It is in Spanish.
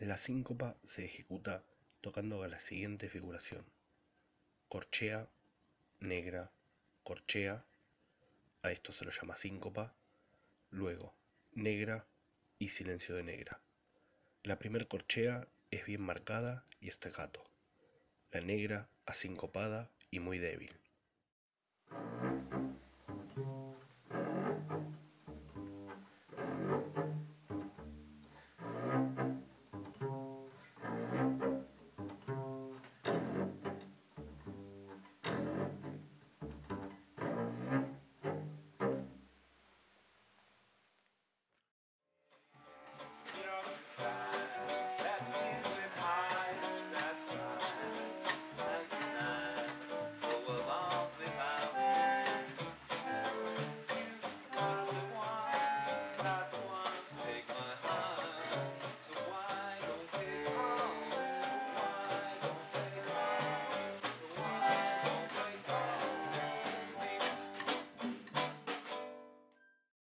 La síncopa se ejecuta tocando la siguiente figuración: corchea, negra, corchea, a esto se lo llama síncopa, luego negra y silencio de negra. La primer corchea es bien marcada y staccato, la negra asincopada y muy débil.